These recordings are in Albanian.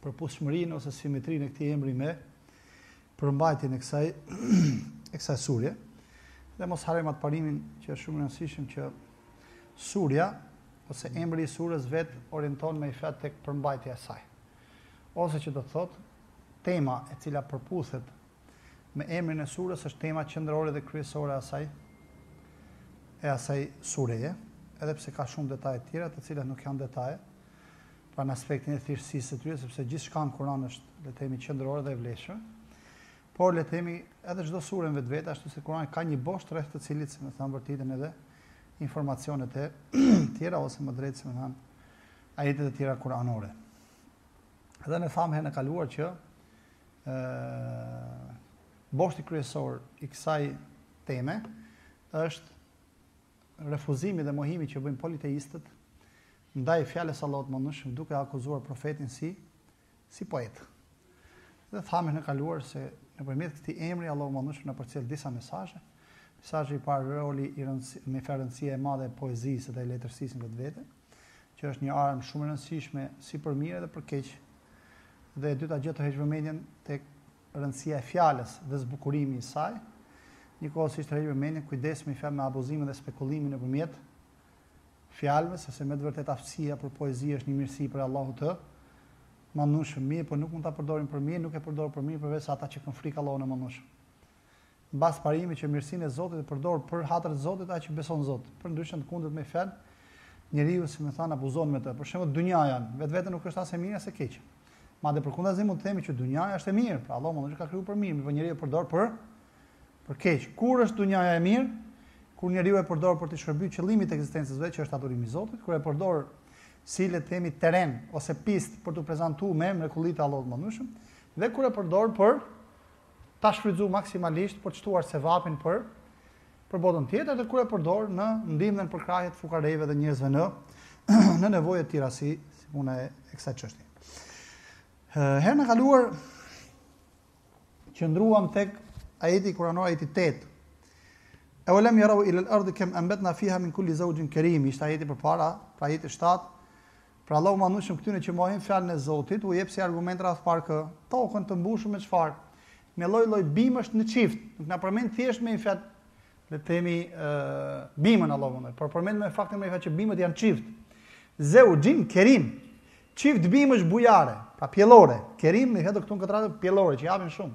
përputhshmërinë ose simetrinë e këtij emri me përmbajtjen e kësaj e kësaj surje. Dhe mos harrojmë atë parimin që është shumë i rëndësishëm që surja ose emri i surës vetë orienton me një fjalë tek përmbajtja e saj. Ose që do të thotë tema e cila përputhet me emrin e surës është tema qendrore dhe kryesore e asaj e asaj sureje, edhe pse ka shumë detaje të tjera, të cilat nuk janë detaje, pra në aspektin e thjeshtësisë së tyre, sepse gjithçka në Kur'an është, le të themi, qendrore dhe e vlefshme. Por le të themi, edhe çdo sure në vetvete, ashtu si Kur'ani ka një bosht rreth të cilit, si me thënë, vërtiten edhe informacione të tjera ose më drejtë, si me thënë, ajete të tjera kuranore. Edhe ne thamë herën e kaluar që Boshti kryesor i kësaj teme është refuzimi dhe mohimi që bëjnë politeistët ndaj fjalës së Allahut të Madhërishëm duke akuzuar profetin si si poet. Dhe thamë herën e kaluar se nëpërmjet këtij emri Allahu i Madhërishëm na përcjell disa mesazhe. Mesazhi i parë roli e rëndësia e madhe e poezisë dhe letërsisë në vetvete. që është një armë shumë e rëndësishme si për mirë edhe për keq. Dhe e dyta gjë tërheq vëmendjen tek rëndësia e fjalës dhe zbukurimi i saj. Njëkohësisht tërheq vëmendjen kujdes me një fjalë me abuzimin dhe spekulimin nëpërmjet fjalëve, sepse me të vërtetë aftësia për poezi është një mirësi prej Allahut të Madhërishëm, mirëpo nuk mund ta përdorim për mirë, nuk e përdor për mirë përveç ata që kanë frikë Allahun e Madhërishëm. Mbas parimit që mirësinë e Zotit e përdor për hatër të Zotit ai që beson në Zot. Përndryshe në të kundërt, me një fjalë, njeriu si me thënë abuzon me të. Për shembull dynjaja në vetvete nuk është as e mirë as e keqe. Madje përkundazi mund të themi që dynjaja është e mirë, pra Allahu i Madhërishëm e ka krijuar për mirë, por njeriu e përdor për për keq. Kur është dynjaja e mirë? Kur njeriu e përdor për t'i shërbyer qëllimit të ekzistencës së vet që është adhurimi i Zotit, kur e përdor si le të themi terren ose pistë për të prezantuar me mrekullitë e Allahut të Madhërishëm, dhe kur e përdor për ta shfrytëzojë maksimalisht për të shtuar sevapin për për botën tjetër dhe kur e përdor në ndihmë dhe në përkrahje të fukareve dhe njerëzve në nevojë e të tjera si si puna e, e kësaj çështje. Herën e kaluar qëndruam tek ajeti kuranor ajeti 8. E ue lem yarau ila al-ard kam anbatna fiha min kulli zawjin karim. Ishte ajeti përpara, pra ajeti 7, Pra Allahu i Madhërishëm këtyne që mohojnë fjalën e Zotit u jep si argument në radhë të parë kë tokën të mbushur me çfarë me lloj lloj bimësh në çift, nuk na përmend thjesht me një fjalë le të themi bimën Allahu i Madhërishëm, por përmend me faktin me një fjalë që bimët janë çift. Zeuxhin kerim. Çift bimësh bujare, pra pjellore, kerim me një fjalë këtu në këtë rast pjellore që japin shumë.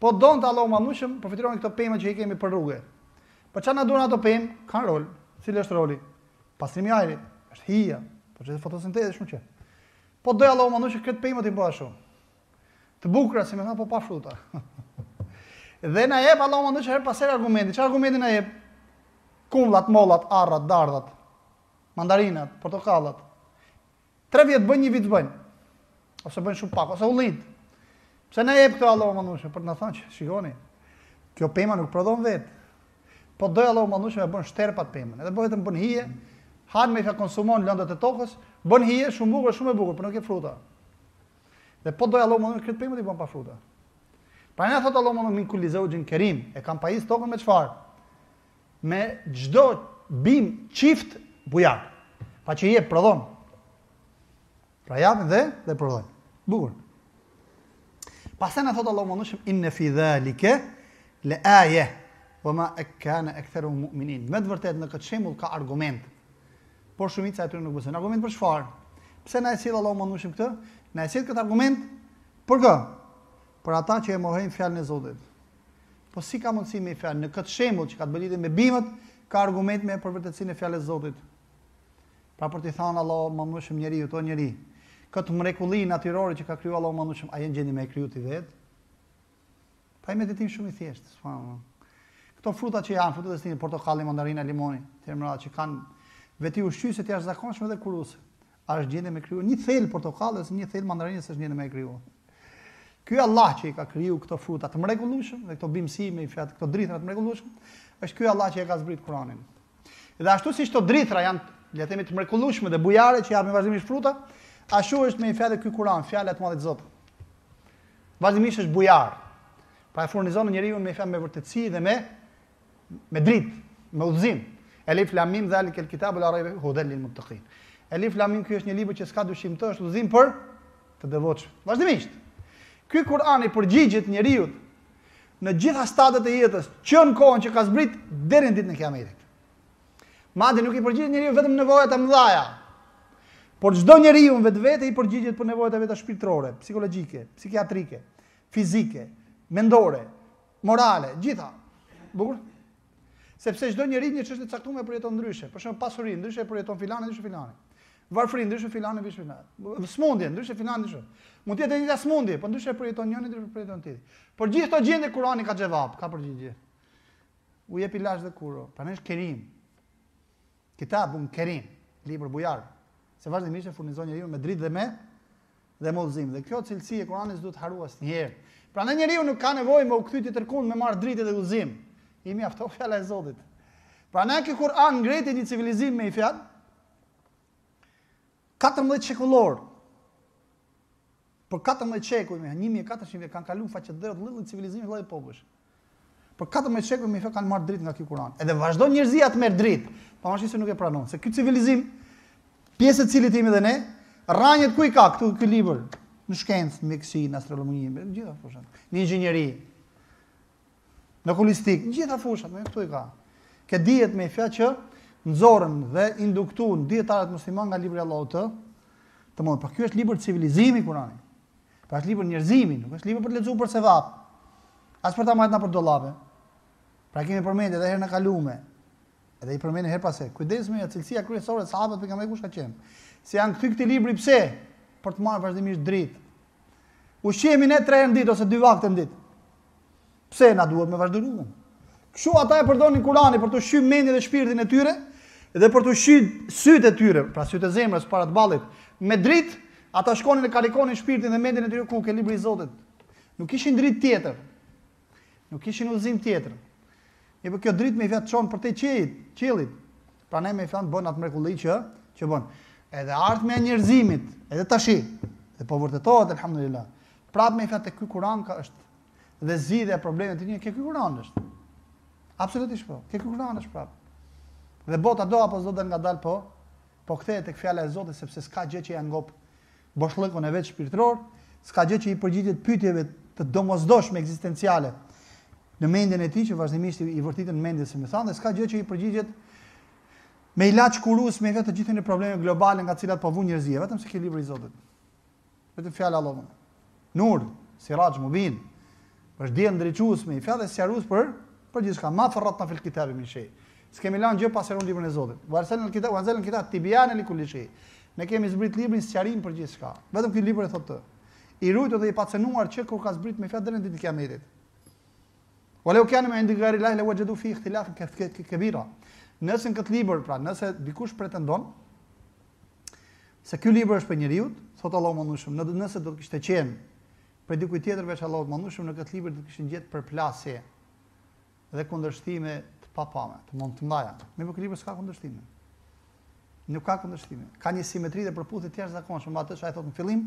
Po donte Allahu i Madhërishëm përfytyroni këto pemë që i kemi për rrugë. Po ça na duhen ato pemë, kanë rol, cili është roli? Pastrimi i ajrit është hija, proces fotosinteze shumë çe. Po doj Allahu i Madhërishëm këto pemë t'i bën ashtu. Të bukura si me thon po pa fruta. Dhe na jep Allahu i Madhërishëm herë pas herë argumentin. Çfarë argumenti na jep? Kumllat, mollat, arrat, dardhat, mandarinat, portokallat. Tre vjet bën, një vit s'bën. Ose bën shumë pak, ose ullijt. Pse na jep këtë Allahu i Madhërishëm për të na thënë që shikoni, kjo pema nuk prodhon vet. Po doj Allahu i Madhërishëm e bën shterp at pemën. Edhe bëhet të bën hije, han me thon konsumon lëndët e tokës, bën hije shumë bukur, shumë e bukur, por nuk jep fruta. Dhe po doj Allahu i Madhërishëm këto pemë t'i bën pa fruta. Pra na thot Allahu i Madhërishëm min kulli zeuxhin kerim, e kam pajis tokën me çfarë? me çdo bim çift bujar. Pra që jep prodhon. Pra japin dhe dhe prodhon. Bukur. Pastaj na thot Allahu i Madhërishëm inna fi zalika la aya wa ma kana aktharuhum mu'minin. Me të vërtetë në këtë shembull ka argument. Por shumica e tyre nuk besojnë. Argument për çfarë? Pse na e sjell Allahu i Madhërishëm këtë? Na e sjell këtë argument për kë? Për ata që e mohojnë fjalën e Zotit. Po si ka mundësi me i fjalë? Në këtë shembull që ka të bëjë lidhje me bimët, ka argument me për vërtetësinë e fjalës së Zotit. Pra për të thënë Allahu i Madhërishëm njeriut, o njeri. Këtë mrekulli natyrore që ka krijuar Allahu i Madhërishëm, a je në gjendje me kriju ti vet? Pra një meditim shumë i thjeshtë, subhanallahu. Këto fruta që janë fruta të stinit, portokalli, mandarina, limoni, e me radhë që kanë veti ushqyse të jashtëzakonshme dhe kuruse. A është gjendje me kriju? Një thel portokalli ose një thel mandarini s'është gjendje me kriju. Ky Allah që i ka kriju këto fruta të mrekullueshëm dhe këto bimësi me i fjalë, këto drithra të mrekullueshëm, është ky Allah që e ka zbrit Kur'anin. Dhe ashtu si këto drithra janë, le të themi të mrekullueshme dhe bujare që japin vazhdimisht fruta, ashtu është me i fjalë ky Kur'an, fjala e të madhit Zot. Vazhdimisht është bujar. Pra e furnizon njeriu me fjalë me vërtetësi dhe me me dritë, me udhëzim. Elif Lam Mim Zalik El Kitabu La Rayb Hudal Lil Muttaqin. Elif Lam Mim ky është një libër që s'ka dyshim në të, është udhëzim për të devotshëm. Vazhdimisht. Ky Kur'an i përgjigjet njeriut në gjitha stadiet e jetës, që në kohën që ka zbrit deri në ditën e Kiametit. Madje nuk i përgjigjet njeriut vetëm nevojat e mëdha. Por çdo njeriu në vetvete i përgjigjet për nevojat e veta shpirtërore, psikologjike, psikiatrike, fizike, mendore, Morale, gjitha. Bukur? Sepse çdo njeri një çështje të caktuar e përjeton ndryshe. Për shembull, pasuri ndryshe e përjeton filani ndryshe filani. Varfëri ndryshe filani ndryshe filani. Smundje ndryshe filani ndryshe. Mund të jetë një smundje, po ndryshe e përjeton njëri ndryshe përjeton tjetri. Por gjithë këto gjendje Kurani ka xhevap, ka përgjigje. U jep ilaç dhe kuron. Pra është Kerim. Kitabun Kerim, libër bujar, se vazhdimisht e furnizon njeriun me dritë dhe me dhe me udhëzim. Dhe kjo cilësi e Kur'anit s'duhet harruar asnjëherë. Prandaj njeriu nuk ka nevojë me u kthy tjetër kund me marr dritë dhe udhëzim. I mjafton fjala e Zotit. Prandaj ky Kur'an ngreti një civilizim me një fjalë. Katërmbëdhjetë shekullor. Për katërmbëdhjetë shekuj, me një mijë e katërqind vjet, kanë kalu në faqe të dheut lloj civilizimi, lloj popujsh. Për katërmbëdhjetë shekuj, me një fjalë kanë marrë dritë nga ky Kur'an. Edhe vazhdon njerëzia të marrë dritë, pavarësisht se nuk e pranon. Se ky civilizim, pjesë e cilit jemi dhe ne, rranjët ku i ka këtu ke ky libër? Në shkencë, në mjekësi, në astronomi, në gjitha, në inxhinieri. Në okulistikë, në gjitha fushat, me këtu i ka. Ke dijet me një fjalë që nxorën dhe induktuan dijetarët muslimanë nga libri i Allahut, të mojë. Pra ky është libër civilizimi, Kur'ani. Pra është libër njerëzimi, nuk është libër për të lexu për sevap. As për ta majtë nëpër dollape. Pra kemi përmendë edhe herën e kalume. Edhe e përmend herë pas here. Kujdes me cilësia kryesore e sahabëve të Pejgamberit kush ka qenë. Se i janë kthy këtij libri pse? Për të marrë vazhdimisht dritë. Ushqemi ne tre herë në ditë ose dy vakte në ditë. Pse na duhet me vazhdu rrugën? Kështu ata e përdonin Kur'anin për të ushqy mendjen dhe shpirtin e tyre dhe për të ushqy sytë e tyre, pra sytë e zemrës para të ballit, me dritë, ata shkonin e karikonin shpirtin dhe mendjen e tyre ku ke libri i Zotit. Nuk kishin dritë tjetër. Nuk kishin udhëzim tjetër. E për po kjo dritë me një fjalë të çon përtej qiellit, qiellit. Prandaj me një fjalë bën atë mrekulli që që bën. Edhe ardhmja e njerëzimit, edhe tashi, dhe po vërtetohet alhamdulillah. Pra me një fjalë te ky Kur'an ka është dhe zgjidhja e problemeve të tij ke ky Kur'an është. Absolutisht po. Ke ky Kur'an është prapë. Dhe bota do apo s'do dalngadalë po, po kthehet tek fjala e Zotit sepse s'ka gjë që ia ngop boshllëkun e vet shpirtëror, s'ka gjë që i përgjigjet pyetjeve të domosdoshme ekzistenciale në mendjen e tij që vazhdimisht i vërtiten mendjes si me thanë dhe s'ka gjë që i përgjigjet me ilaç kurues me një fjalë të gjitha problemeve globale nga të cilat po vuan njerëzia, vetëm se ky libër i Zotit. Vetëm fjala e Allahut. Nur, Siraxh Mubin, është diell ndriçues me një fjalë dhe sqarues për për gjithçka. Ma farratna fil kitabi min shay. S'kemi lanë gjë pa sqaruar në librin e Zotit. Wa arsalna al-kitab wa anzalna al-kitab tibyan li kulli shay. Ne kemi zbrit librin sqarim për gjithçka. Vetëm ky libër e thotë këtë. I rujtur dhe i pacenuar që kur ka zbrit me një fjalë deri në ditën e Kiametit. Wa law kana min indi ghayri Allah la wajadu fi ikhtilafan kabira. Nëse në këtë libër, pra nëse dikush pretendon Se ky libër është prej njeriut, thotë Allahu Madhëshëm, në nëse do të kishte qenë prej dikujt tjetër veç Allahut Madhëshëm, në këtë libër do të kishin gjetë përplasje dhe kundërshtime të papame, të mund të mbaja. Mirëpo ky libër s'ka kundërshtime. Nuk ka kundërshtime. Ka një simetri dhe përputhje të jashtëzakonshme me atë që ai thotë në fillim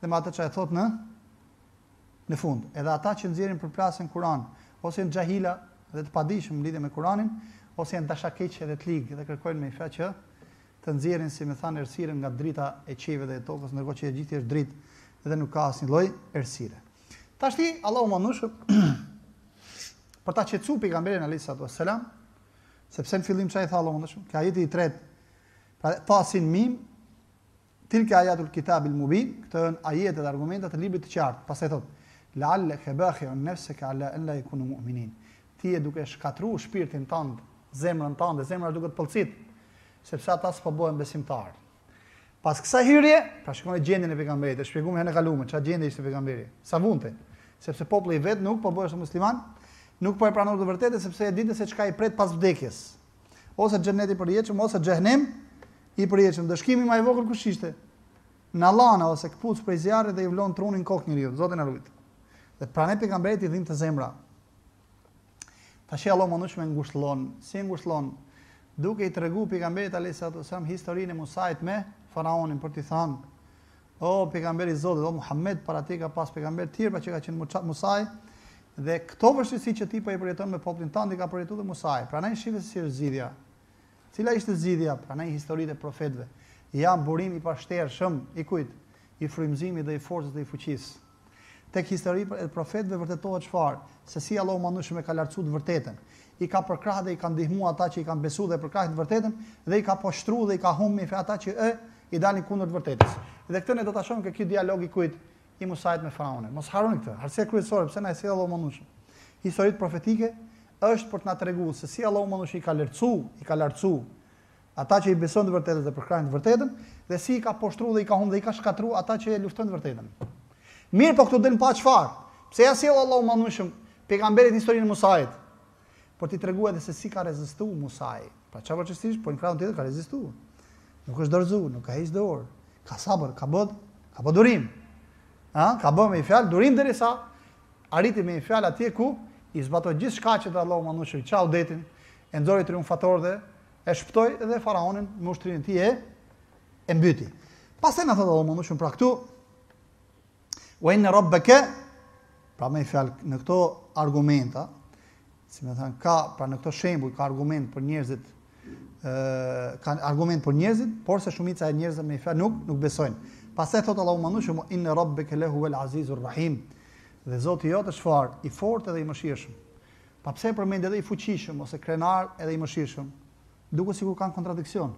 dhe me atë që ai thotë në në fund. Edhe ata që nxjerrin përplasje n'Kur'an, ose janë xahila dhe të padijshëm lidhje me Kur'anin, ose janë dashakeq edhe të ligë dhe kërkojnë me fjalë që të nxjerrin si me thanë errësirën nga drita e qiejve dhe e tokës, ndërkohë që e gjithë është dritë dhe nuk ka asnjë lloj errësire. Tashti Allahu Madhëshëm për ta qetësuar pejgamberin alayhis salam, sepse në fillim ça i tha Allahu Madhëshëm, ke ajeti i tretë, pra tasin mim tilka ayatul kitabil mubin, këto janë ajete dhe argumente të librit të qartë. Pastaj thotë la'allaka bakhi'un nafsaka ala an la yakunu mu'minin. Ti je duke shkatërruar shpirtin tënd, zemrën tënde, zemra është duke t'u pëlcit, sepse ata s'po bëhen besimtarë. Pas kësaj hyrje, pra shikoni gjendjen e pejgamberit, e shpjeguam herën e kaluar, çfarë gjendje ishte pejgamberi. Sa vunte, sepse populli i vet nuk po bëhej musliman, nuk po e pranonte të vërtetën sepse e dinte se çka i pret pas vdekjes. Ose xheneti i përjetshëm, ose xhehenemi i përjetshëm. Ndëshkimi më i vogël kush ishte? Nallana ose këpucë prej zjarrit dhe i vlon truni n'kokë njeriut. Zoti na rujt. Dhe pranaj pejgamberit i dhimte zemra. Tash Allahu Madhëshëm e ngushllon, si e ngushllon duke i treguar pejgamberit alayhis salam historinë e Musait me faraonin për t'i thënë O pejgamberi i Zotit, o Muhammed, para teje ka pas pejgamber të tjerë, po që ka qenë Musai, dhe këto vështirësi që ti po i përjeton me popullin tënd i ka përjetuar dhe Musai. Prandaj shihet si është zgjidhja. Cila ishte zgjidhja? Prandaj historitë e profetëve janë burim i pashtershëm i kujt? I frymëzimit dhe i forcës dhe i fuqisë. Tek historitë e profetëve vërtetohet çfarë? Se si Allahu Madhëshëm e ka lartësuar të vërtetën. I ka përkrah dhe i ka ndihmuar ata që i kanë besuar dhe përkrahë të vërtetën dhe i ka poshtruar dhe i ka humbur ata që e i dalin kundër të vërtetës. Dhe këtë ne do ta shohim ke ky dialog i kujt? i Musait me Faraonin. Mos harroni këtë. Arsyeja kryesore pse na i sjell Allahu Madhëshëm historitë profetike është për të na treguar se si Allahu Madhëshëm i ka lartësu, i ka lartësu ata që i besojnë të vërtetës dhe përkrahin të vërtetën dhe si i ka poshtruar dhe i ka humbur dhe i ka shkatërruar ata që e luftojnë të vërtetën. Mirëpo këtu del pa çfarë? Pse ja sjell Allahu Madhëshëm pejgamberit historinë e Musait? për t'i tregu edhe se si ka rezistu Musai. Pra ça përqeshish, por në krahun tjetër ka rezistu. Nuk është dorëzu, nuk ka heq dorë. Ka sabër, ka bo, ka bo durim. Ha? Ka bo me i fjalë durim derisa arriti me i fjalë atje ku i zbato gjithçka që tha Allahu Madhëshëm, i çau detin, e nxori triumfator dhe e shpëtoi edhe faraonin me ushtrinë e tij e e mbyti. Pastaj na thotë Allahu Madhëshëm pra këtu, Wa inna rabbaka pra me fjalë në këto argumenta, si më thënë ka pra në këto shembuj ka argument për njerëzit ë kanë argument për njerëzit, porse shumica e njerëzve me fjalë nuk nuk besojnë. Pastaj thot Allahu i Madhërueshëm wa inna rabbaka lahuwal azizur rahim. Dhe Zoti jot është çfarë, i fortë dhe i mëshirshëm. Pa pse përmend edhe i fuqishëm ose krenar edhe i mëshirshëm, duket sikur kanë kontradiksion.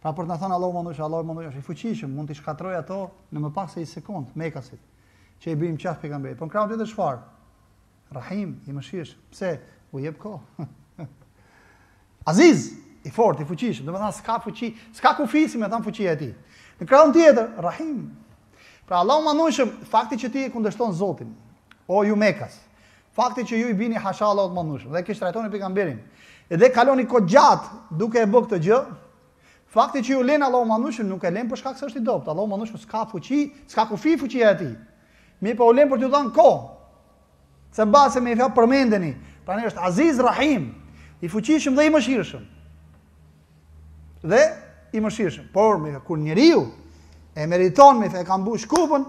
Pra për të na thënë Allahu i Madhërueshëm, Allahu i Madhërueshëm është i fuqishëm, mund t'i shkatërrojë ato në më pak se një sekond, mekasit, që i bien më qafë pejgamberit. Po në krahun tjetër çfarë? Rahim, i mëshirshëm. Pse? U jep kohë. Aziz, i fort, i fuqishëm, domethënë s'ka fuqi, s'ka kufi, si me thënë fuqia e tij. Në krahun tjetër, Rahim. Pra Allahu i Madhërueshëm, fakti që ti e kundërshton Zotin, o ju mekas, Fakti që ju i bini hasha Allahut të Madhërueshëm dhe e keqtrajtoni pejgamberin dhe kaloni kohë të gjatë duke e bërë këtë gjë, fakti që ju len Allahu i Madhërueshëm nuk e len për shkak se është i dobët. Allahu i Madhërueshëm s'ka fuqi, s'ka kufi fuqia e tij. Mirëpo u len për t'ju dhënë kohë. Se mbase me fjalë përmendeni, pra është Aziz Rahim, i fuqishëm dhe i mëshirshëm. Dhe i mëshirshëm. Por me kur njeriu e meriton me e ka mbush kupën,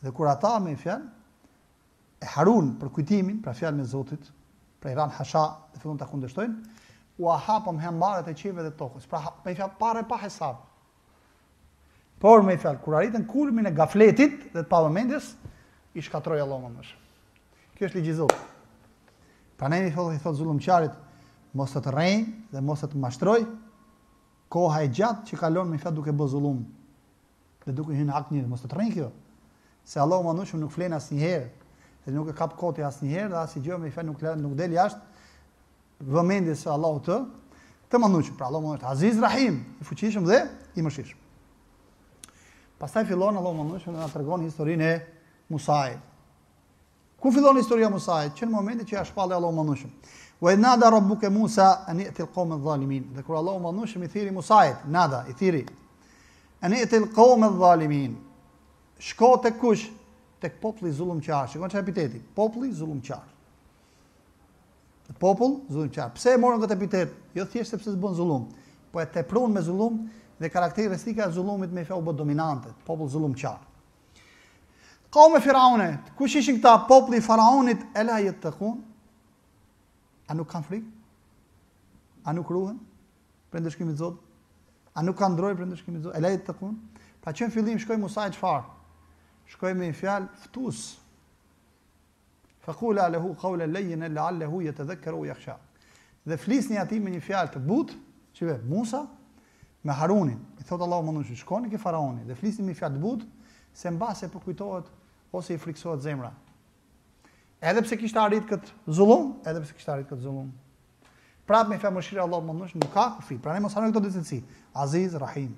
Dhe kur ata me fjalë e harrun përkujtimin, pra fjalën e Zotit, pra i ranë hasha dhe fillon ta kundërshtojnë, u hapëm hambarët e qiejve dhe tokës. Pra me fjalë pare pa hesab. Por me fjalë kur arritën kulmin e gafletit dhe të pavëmendjes, i shkatroi Allahu i Madhërueshëm. Kjo është ligji i Zotit. Pra ne i thotë i thotë zullumqarit, mos të rrejë dhe mos të mashtrojë koha e gjatë që kalon me fjalë duke bë zullum dhe duke hyrë në hak të njerëzve, mos të të rrejë kjo. Se Allahu i Madhërueshëm nuk flen asnjëherë, dhe nuk e kap koti asnjëherë dhe asnjë gjë me fjalë nuk nuk del jashtë vëmendjes së Allahut të të Madhërueshëm. Pra Allahu është Aziz Rahim, i fuqishëm dhe i mëshirshëm. Pastaj fillon Allahu i Madhërueshëm të na tregon historinë e Musait. Ku fillon historia e Musait? Që në momentin që ia shpalli Allahu i Madhërueshëm. Wa idh nada rabbuka Musa an i'ti al-qawm adh-dhalimin. Dhe kur Allahu i Madhërueshëm i thirri Musait, nada i thirri. An i'ti al-qawm adh-dhalimin. Shko te kush? Tek populli zullumqar. Shikon çfarë epiteti? Populli zullumqar. Popull zullumqar. Pse e morën këtë epitet? Jo thjesht sepse bën zullum, po e tepron me zullum dhe karakteristika e zullumit me fjalë dominante, popull zullumqar. Qawma fir'awna, kush ishin këta populli i faraonit ala yattaqun? A nuk kanë frikë? A nuk ruhen prej ndëshkimit t'Zotit? A nuk kanë drojë prej ndëshkimit t'Zotit? Ala yattaqun? Pra që në fillim shkoi Musa e çfarë? Shkoi me një fjalë ftues Fekula lehu kaulen lejjinen leallehu jetedhekkeru eu jahsha. Dhe flisni atij me një fjalë të butë, që ve, Musa, me Harunin, i thotë Allahu i Madhnushëm, shkoni ke faraoni, dhe flisni me një fjalë të butë, se mbase përkujtohet, ose i friksohet zemra. Edhe pse kishte arrit këtë zullum, edhe pse kishte arrit këtë zullum. Prapë me fjalë mëshira e Allahut Madhnushëm nuk ka kufi, prandaj mos harrojmë këto dy cilësi, Aziz, Rahim,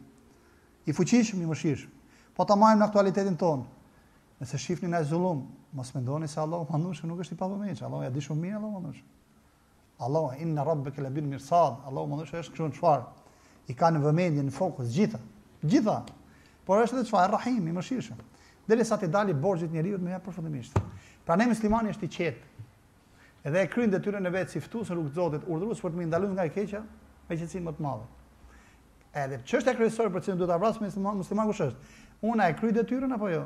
i fuqishëm, i mëshirshëm. Po ta marrim në aktualitetin tonë, Nëse shifni një zullum, mos mendoni se Allahu i Madhnushëm nuk është i pavëmendshëm. Allahu ja di shumë mirë Allahu i Madhnushëm. Allahu inna rabbaka labil mirsad. Allahu i Madhnushëm është kështu çfarë? I ka në vëmendje, në fokus gjitha. Gjitha. Por është edhe çfarë Rahim i mëshirshëm. Derisa t'i dali borxhit njeriut më ja përfundimisht. Prandaj muslimani është i qetë. Edhe e kryen detyrën e vet si ftues në rrugë të Zotit, urdhërues për të mirë, ndalues nga e keqja me qetësinë më të madhe. Edhe çështja kryesore për cilën duhet ta vrasë mendjen muslimani kush është? Unë e kryj detyrën apo jo?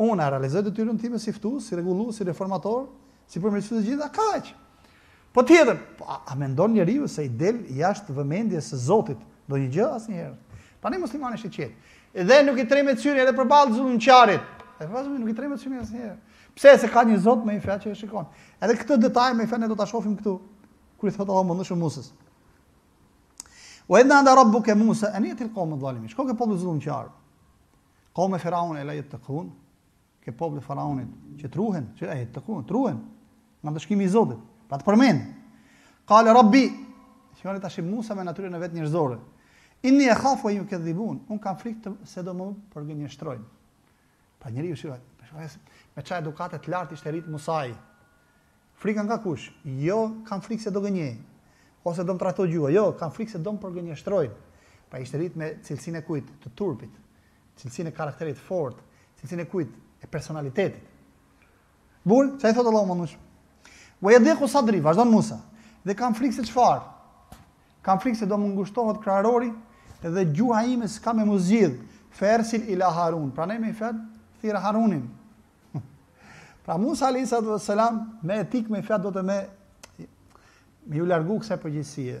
Unë e realizoj detyrën time si ftues, si rregullues, si reformator, si përmirësues të gjitha kaq. Po tjetër, po, a, a mendon njeriu se i del jashtë vëmendjes së Zotit ndonjë gjë asnjëherë. Prandaj muslimani është i qetë. Dhe nuk i tremet syri edhe përballë zullumqarit. Edhe pas nuk i tremet syri asnjëherë. Pse? Se ka një Zot me një fjalë që e shikon. Edhe këtë detaj me fjalë ne do ta shohim këtu. Kur i thot Allahu i Madhnushëm Musës. Wa idh nada rabbuka Musa an i'ti al-qawm adh-dhalimin. Shko ke populli zullumqar. Qawm Firaun ala yattaqun. Ke populli Firaunit që t'ruhen, që yattaqun, t'ruhen. Nga ndëshkimi i Zotit. Pra të përmend. Qala Rabbi. Shikoni tash Musa me natyrën e vet njerëzore. Inni ekhafu en jukedhibun, unë kam frikë se do më përgënjeshtrojnë. Pra njeriu si vet, me ça edukate të lartë ishte rrit Musai. Frika nga kush? Jo, kam frikë se do gënjej. Ose do më tradhtojë gjuha. Jo, kam frikë se do më përgënjeshtrojnë. Pra ishte rrit me cilësinë e kujt? Të turpit. Cilësinë e karakterit fort, cilësinë e kujt? E personalitetit. Bul, ça i thot Allahut Madhnushëm. Wa yadiqu sadri, vazhdon Musa. Dhe kam frikë se çfarë? Kam frikë se do më ngushtohet krahërori dhe gjuha ime s'ka me m'u zgjidh. Fersil ila Harun. Prandaj me i fjalë, thirre Harunin. pra Musa a.s. me etikë me i fjalë donte me, me iu largu kësaj përgjegjësie.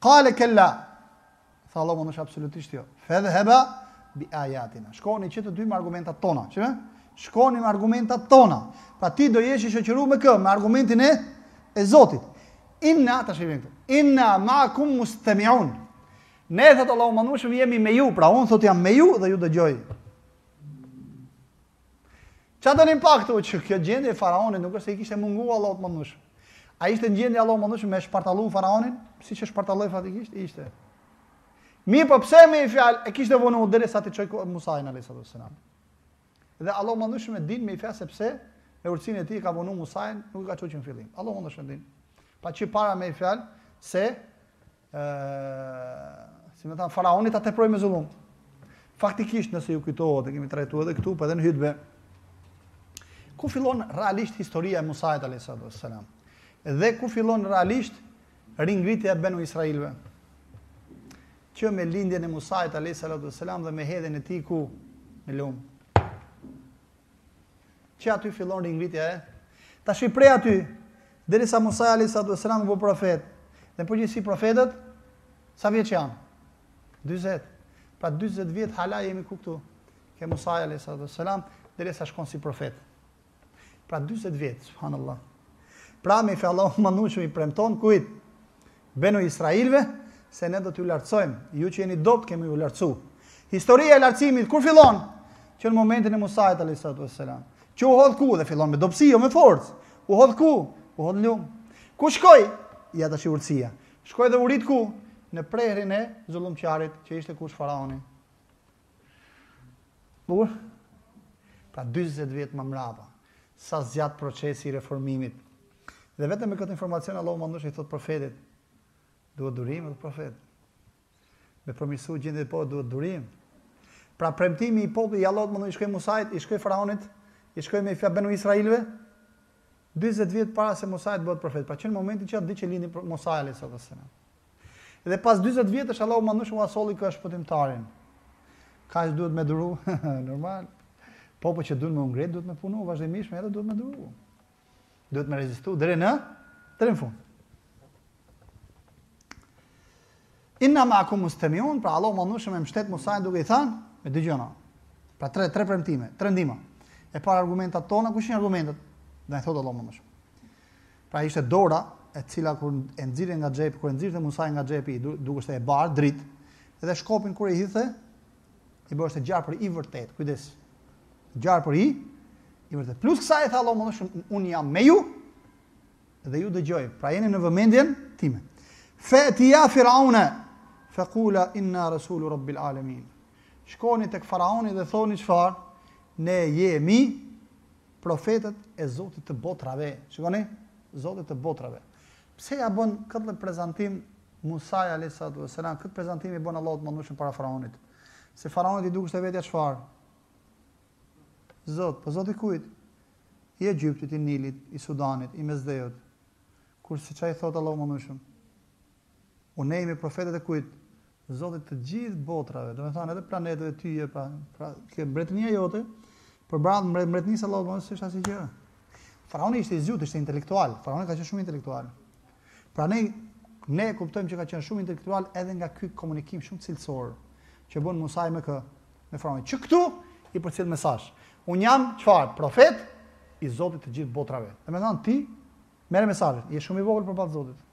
Kale kella, tha Allahu i Madhnushëm, absolutisht jo, fedhheba bi ajatina. Shkoni që të dy me argumentat tona, që me? Shkoni me argumentat tona. Pra ti do jesh i shoqëru me kë, me argumentin e, e Zotit. Inna, ta shifni këtu, inna meakum mustemiun. Ne, thotë Allahu i Madhnushëm, jemi me ju, pra unë thot jam me ju dhe ju dëgjoj. Qa do një pak këtu që kjo gjendje e faraonit nuk është se i kishte mungu Allahut të Madhnushëm. A ishte në gjendje Allahu i Madhnushëm me shpartallu faraonin, siç e shpartalloi faktikisht, ishte. Mirëpo pse me një fjalë, e kishte vonu deri sa të çojë Musain a.s. Dhe Allahu i Madhnushëm e din me një fjalë sepse me urtësinë e tij ka vonu Musain, nuk e ka çu që në fillim. Allahu i Madhnushëm e din. Pa që para me një fjalë, se ë si me thanë faraoni ta teprojë me zullum. Faktikisht nëse ju kujtohet, e kemi trajtuar edhe këtu, po edhe në hutbe. Ku fillon realisht historia e Musait alayhis salam? Dhe ku fillon realisht ringritja e Benu Israilëve? Që me lindjen e Musait alayhis salam dhe me hedhjen e tij ku në lum. Që aty fillon ringritja e Tash prej aty deri sa Musa alayhi salatu wasalam u bë profet. Në përgjithësi profetët sa vjeç janë? 40. Pra 40 vjet hala jemi ku këtu? Ke Musa alayhi salatu wasalam deri sa shkon si profet. Pra 40 vjet, subhanallahu. Pra me një fjalë Allahu i Madhnushëm i premton kujt? Benu Israilve, se ne do t'ju lartësojmë, ju që jeni dobët kemi ju lartësu. Historia e lartësimit, kur fillon? Që në momentin e Musait, a.s. Që u hodh ku dhe fillon me dobësi, jo me forcë. U hodh ku? U hodh n'lumë. Ku shkoi? Ja tash urtësia. Shkoi dhe u rrit ku? Në prehrin e zullumqarit, që ishte kush faraoni. Por, pra 40 vjet ma mrapa, sa zgjat procesi i reformimit, dhe vetëm me këtë informacion, Allahu i Madhnushëm i thotë profetit, duhet durim edhe profet. Me përmirësu gjendje po duhet durim. Pra premtimi i popullit i Allahut të Madhnushëm i shkoi Musait, i shkoi Faraonit, i shkoi me një fjalë Benu Israilëve. Dyzet vjet para se Musai të bëhet profet, pra që në momentin që atë ditë që lindi Musai alayhis salam. Dhe pas dyzet vjetësh Allahu i Madhnushëm ua solli kë shpëtimtarin. Kaq duhet me duru, normal. Populli që don me u ngrit, duhet me punu, vazhdimisht me edhe duhet me duru. Duhet me rezistu, deri në, deri në fund. Inna ma'akum mustami'un, pra Allahu Madhnushëm e mshtet Musain duke i thënë, me dy gjëna. Pra tre tre premtime, tre ndihma. E para argumentat tona, kush janë argumentet? Dhe thotë Allahu Madhnushëm. Pra ishte dora e cila kur e nxirrte nga xhepi, kur e nxirrte Musai nga xhepi, dukeshte e bardhë dritë, edhe shkopin kur e hidhte, i bëheshte gjarpër i vërtetë. Kujdes. Gjarpër i i vërtetë. Plus kësaj e tha Allahu Madhnushëm, un jam me ju. Dhe ju dëgjoj, pra jeni në vëmendjen time. Fe'tija firaune, fe kula inna resulu rabbil alemin. Shkoni tek faraoni dhe thoni çfarë, ne jemi profetët e Zotit të botrave. Shikoni, Zotit të botrave. Pse ja bën këtë prezantim Musai a.s. Këtë prezantim i bën Allahut të Madhnushëm para faraonit. Se faraonit i dukeshte vetja çfarë, Zot, po Zot i kujt? I Egjiptit, i Nilit, i Sudanit, i Mesdheut. Kurse çfarë i thotë Allahu i Madhërishëm. U ne jemi profetët e kujt? Zotit të gjithë botrave, do me thanë edhe planetëve të tjera, pra kjo mbretënia jote, përbrenda mbret, mbretënisë Allahut, nuk është asgjë. Faraoni ishte i zgjutë, ishte intelektual, faraoni ka qenë shumë intelektual. Prandaj ne e kuptojmë që ka qenë shumë intelektual edhe nga ky komunikim shumë cilësor që bën Musai me kë? Me Faraonin. Që këtu i përcjell mesazh. Un jam çfarë? Profet i Zotit të gjithë botrave. Domethënë, ti, merre mesazhin, je shumë i vogël përballë Zotit.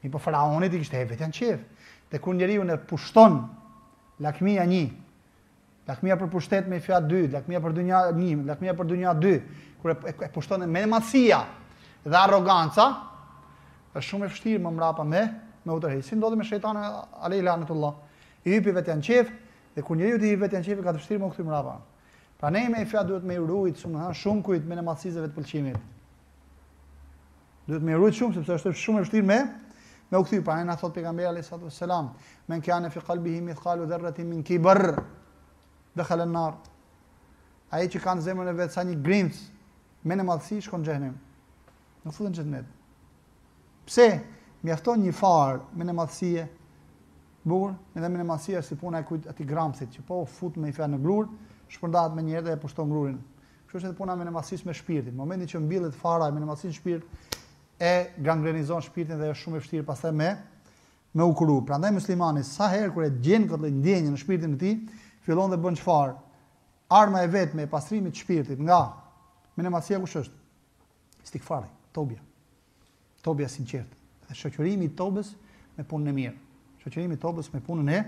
Mirëpo faraonit i kishte hy vetja në qef. Dhe kur njeriun e pushton lakmija një, Lakmia për pushtet me një fjalë dy, lakmia për dynja një, lakmia për dynja dy, kur e, e pushton mendjemadhësia dhe arroganca, është shumë e vështirë më mrapa me me u tërheq. Si ndodhi me shejtanin alejhi lanetullah? I hypi vetja në qef dhe kur njeriut i hy vetja në qef ka të vështirë me u kthy mrapa. Prandaj me një fjalë duhet me u rujt shumë, shumë kujt Mendjemadhësisë, vetëpëlqimit. Duhet me u rujt shumë, sepse është shumë e vështirë me, me u kthy, prandaj na thot pejgamberi alayhi salatu wassalam, men kane fi kalbihi mithkalu dherrati min kibër, dekhalen nar. Ai që ka në zemrën e vet sa një grimcë mendjemadhësi, shkon xhehnem. Nuk futet në xhenet. Pse? Mjafton një farë mendjemadhësie, bukur, edhe mendjemadhësia si puna e kujt, atij gramzit, që po u fut me një fjalë në grurë, shpërndahet menjëherë dhe e pushton grurin. Kështu është edhe puna e mendjemadhësisë me shpirtin. Momentin që mbillet fara e mendjemadhësisë në shpirt, e gangrenizon shpirtin dhe është shumë e vështirë pastaj me me u kuru. Prandaj muslimani, sa herë kur e gjenë këtë lloj ndjenjë në shpirtin e tij, fillon dhe bën çfarë, arma e vetme e pastrimit të shpirtit nga mendjemadhësia kush është? Istigfari, tobja. Tobja e sinqertë dhe shoqërimi i tobës me punën e mirë. Shoqërimi i tobës me punën e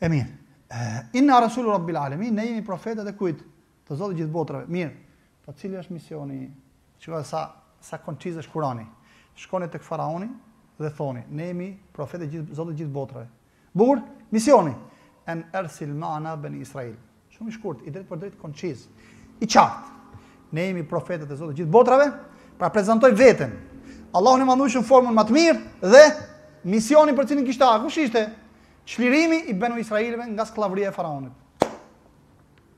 e mirë. Inna rasulu rabbil alamin, ne jemi profetët e kujt? Të Zotit gjithë botrave. Mirë. Po cili është misioni? Shiko sa sa konciz është Kurani. Shkoni tek faraoni dhe thoni, ne jemi profetë gjithë Zotit gjithë botrave. Bukur, misioni. En ersil ma'na bani Israil. Shumë i shkurt, i drejtpërdrejtë, konciz. I qartë. Ne jemi profetët e Zotit të gjithë botrave, pra prezantoi veten. Allahun e Madhërishëm në formën më të mirë dhe misioni për cilin kishte ardhur, kush ishte? Çlirimi i banu Israilëve nga skllavëria e faraonit.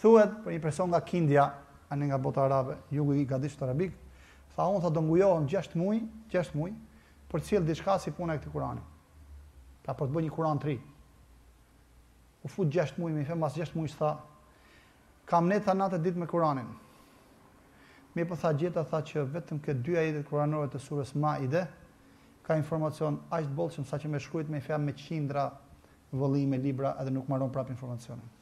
Thuhet për një person nga Kinda, andej nga bota arabe, jugu i gadishullit arabik, tha unë tha do ngujohem 6 muj, 6 muj, për të sjellë diçka si puna e këtij kurani. Tha për të bërë një kuran të ri. U fut 6 muj, me një fjalë mas 6 muj, tha, kam nejt tha natë ditë me kuranin. Mirëpo tha gjeta tha që vetëm këto dy ajetet kuranore të surës Maide, ka informacion aq të bollshëm saqë me shkrujt me një fjalë me qindra vëllime, libra, edhe nuk maron prap informacionin.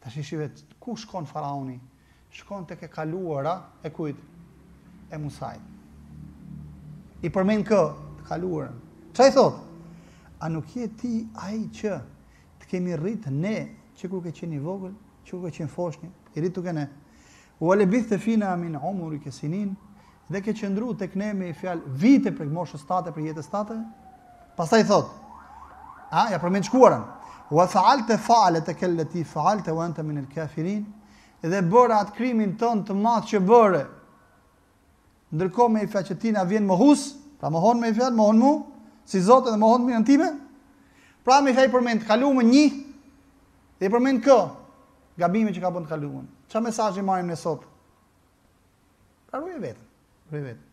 Tashi shifeni, ku shkon faraoni? Shkon të ke kaluara e kujt? E Musait. I përmen kë? Të kaluarën. Ça i thot? A nuk je ti ai që të kemi rritë ne që kur ke qenë i vogël, që kur ke qenë foshnje, rritë të kena. Ue lebithte fina min umurike sinin, Dhe ke qëndru tek ne me fjalë vite prej moshës tate prej jetës tate? Pastaj thot, a ja përmend shkuarën. Wa fa'alta fa'alatak allati fa'alta wa anta min al-kafirin. Dhe bëre atë krimin tënd të madh që bëre. Ndërkohë pra me fjalë që ti na vjen mohus, pra mohon me fjalë, mohon mu, si Zot edhe mohon të mirën time. Pra me fjalë përmend të kalumen një dhe përmend kë? Gabimin që ka bën kalumë. Çfarë mesazhi marrim ne sot? Pra ruje vetën, ruje vetën.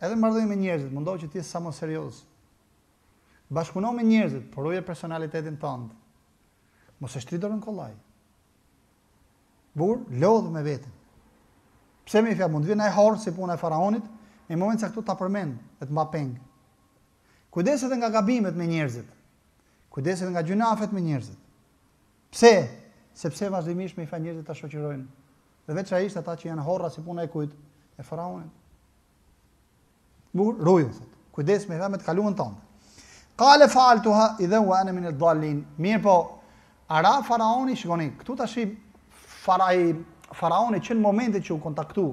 Edhe në marrëdhënie me njerëzit, mundohu që të jesh sa më serioz. Bashkëpuno me njerëzit, por ruje personalitetin tënd. Mos e shtri dorën kollaj. Bur, lodhe veten. Pse me fjalë mund të vjen ai horr si puna e faraonit, në një moment se të ta përmend e të mba peng. Kujdes nga gabimet me njerëzit. Kujdes nga gjynafet me njerëzit. Pse? Sepse vazhdimisht me fjalë njerëzit ta shoqërojnë Dhe veçanërisht ata që janë horra si puna e kujt? E faraonit. Bur, ruju, thot. Kujdes me këta me të kaluarën tënde. Kale fealtuha idhen ue ene mine dalin. Mirëpo, ara faraoni, shikoni, këtu të ashtë faraj, faraoni që në momentin që u kontaktu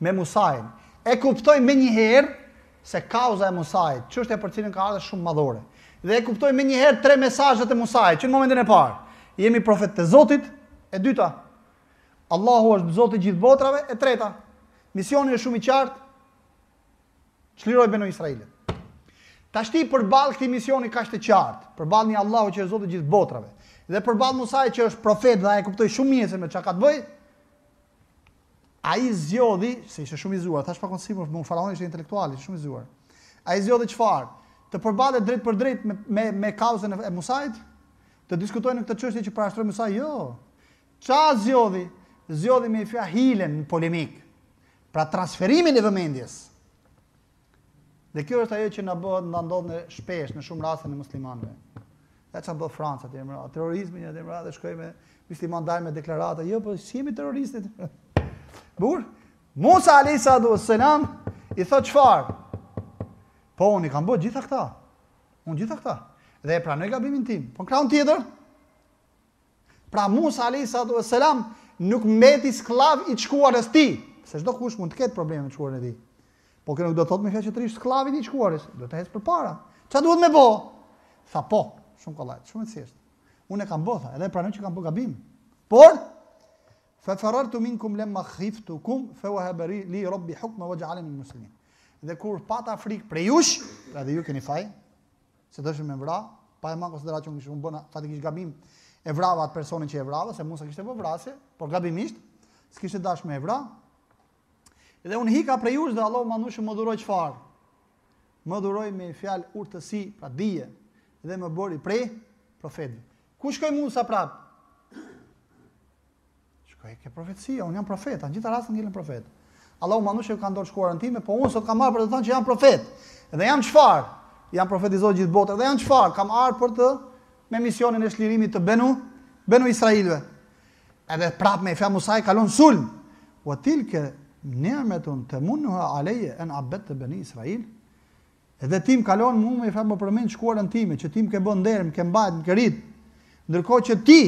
me Musain, e kuptoi menjëherë se kauza e Musait, çështja për të cilën ka ardh është shumë madhore. Dhe e kuptoi menjëherë tre mesazhet e Musait, që në momentin e parë, jemi profet të Zotit, e dyta, Allahu është Zoti i gjithë botrave, e treta. Misioni është shumë i qartë. Çliroji Benu Israilët. Tashti përballë këtij misioni kaq të qartë, përballë një Allahu që është Zoti i gjithë botrave, dhe përballë Musait që është profet dhe ai e kuptoi shumë mirë se me çka ka të bëjë. Ai zgjodhi, se ishte shumë i zgjuar, thash pa kursim, faraoni ishte intelektual, ishte shumë i zgjuar. Ai zgjodhi çfarë? Të përballet drejtpërdrejt me me me kauzën e Musait, të diskutojë në këto çështje që parashtroi Musai, jo. Ça zgjodhi? Zgjodhi me fjalë hilen në polemikë. Pra transferimin e vëmendjes. Dhe kjo është ajo që na bëhet na ndodh ne shpesh në shumë raste ne muslimanëve. Ja çfarë bë Franca ti më terrorizmi ja ti më radhë shkoi me musliman dal me deklarata, jo po s'jemi terroristë. Bur Musa alayhi salatu wassalam i thot çfarë? Po unë i kam bërë gjitha këta. Unë gjitha këta. Dhe e pranoj gabimin tim. Po në kraun tjetër? Pra Musa alayhi salatu wassalam nuk mbeti skllav i shkuarës tij, se çdo kush mund të ketë probleme me të shkuarën e tij. Po kjo nuk do të thotë me një fjalë që të rrish skllav i shkuarës, do të ecësh përpara. Çfarë duhet me bë? Tha po, shumë kollaj, shumë e thjeshtë. Unë e kam bë, tha, edhe pranoj që kam bë gabim. Por fa farartu minkum lamma khiftukum fa wahaba li rabbi hukma waj'alani minal mursalin. Dhe kur pata frikë prej jush, pra dhe ju keni faj, Se deshët me më vra, pa e marrë konsideratë që unë bëna faktikisht gabim e vrava atë personin që e vrava, se Musa kishte bë vrasje, por gabimisht, s'kishte dash me e vra. Dhe unë ika prej jush dhe Allahu i madhnushëm më dhuroi çfarë. Më dhuroi me një fjalë urtësi, pra dije, dhe më bëri prej profetëve. Ku shkoi Musa prapë? Shkoi te ke profecia, unë jam profet, në gjitha rastet ngelem profet. Allahu i madhnushëm e ka n'dorë shkuarën time, po unë sot kam ardh për të thënë që jam profet. Dhe jam çfarë, jam profet i Zotit të gjithë botëve, dhe jam çfarë, kam ardh për ty me misionin e çlirimit të benu, benu Israilve. Edhe prapë me një fjalë Musai kalon në sulm. Ue tilke niëmetun temunnuha aleje en abbedte beni Israil. Edhe ti më kalon mua me një fjalë më përmend shkuarën time, që ti më ke bo nder, më ke mbajt, më ke rrit. Ndërkohë që ti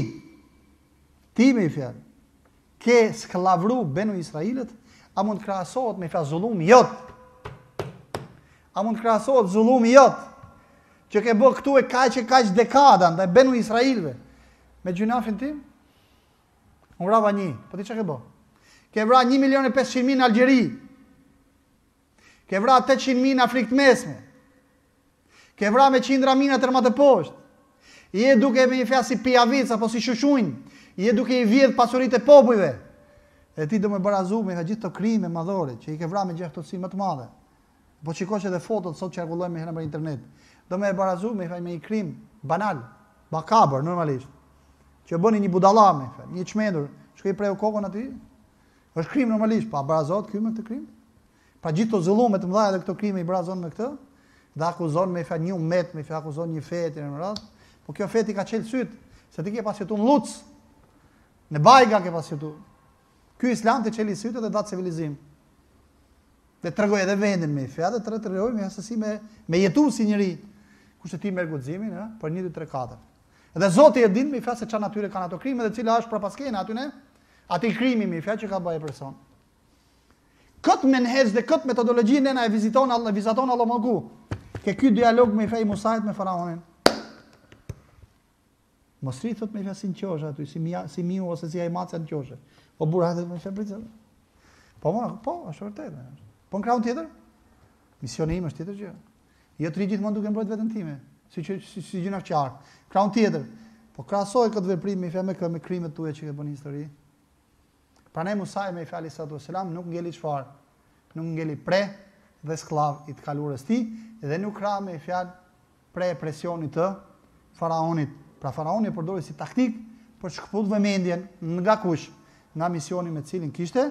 ti me një fjalë ke skllavru benu Israilët, a mund të krahasohet me një fjalë zullumi jot? A mund të krahasohet zullumi jot? Që ke bë këtu e kaq e kaq dekada ndaj benu Israilve me gjynahin tim? Unë vrava një, po ti që ke bo? Ke vra 1 milion e 500 mijë në Algjeri. Ke vra 800 mijë në Afrikë të Mesme. Ke vra me qindra mijë në tërma e të poshtë. Je duke me një fjalë si piavicë apo si shushunjë, je duke i vjedh pasuritë e popujve. E ti do me barazu me gjithë këto krime madhore që i ke vra me gjakftohtësi më të madhe. Po i shikon edhe fotot sot që qarkullojnë nganjëherë nëpër internet. Do me barazu me një fjalë me një krim banal, makabër normalisht. Që bëri një budalla, me, një i çmendur, shkoi i preu kokën aty, Është krim normalisht, po barazohet ky me këtë krim. Pra gjithë këto zullume të mëdha dhe këto krime i barazon me këtë, dhe akuzon me një fjalë një umet, me një fjalë akuzon një fe e tjer me radhë. Po kjo fe t'i ka çel sytë, se ti ke pas jetuar në llucë. Në bajga ke pas jetuar. Ky islam të çeli sytë dhe të dha civilizim. Dhe të tregoi edhe vendin me një fjalë, edhe të tregoi me, se si me me jetu si njeri. Kush je ti merr guximin, ha, për 1 2 3 4. Dhe Zoti e din me një fjalë se ça natyre kanë ato krime dhe cila është prapaskena aty e. Atij krimi me një fjalë që ka bë ai person. Kët menhexh dhe kët metodologji ne na e viziton Allah, vizaton Allahu ku. Ke ky dialog me një fjalë i Musait me faraonin. Mos rri thotë me një fjalë si në qoshe aty, si mi si miu ose si ajo maca në qoshe. Po burra dhe më shpritën. Po më, po, është vërtet. Po në krahun tjetër? Misioni im është tjetër gjë. Jo të rri gjithmonë duke mbrojt veten time, siç i, si gjëra qartë. Krahun tjetër, po krahasoj këtë veprim me fjalë me kë me krimet tuaja që ke bërë histori. Prandaj Musa me fjalë alejhi salatu selam nuk ngeli çfarë. Nuk ngeli pre dhe skllav i të kaluarës tij dhe nuk ra me fjalë pre e presionit të faraonit. Pra faraoni e përdori si taktikë për t'ia shkëput vëmendjen nga kush, nga misioni me të cilin kishte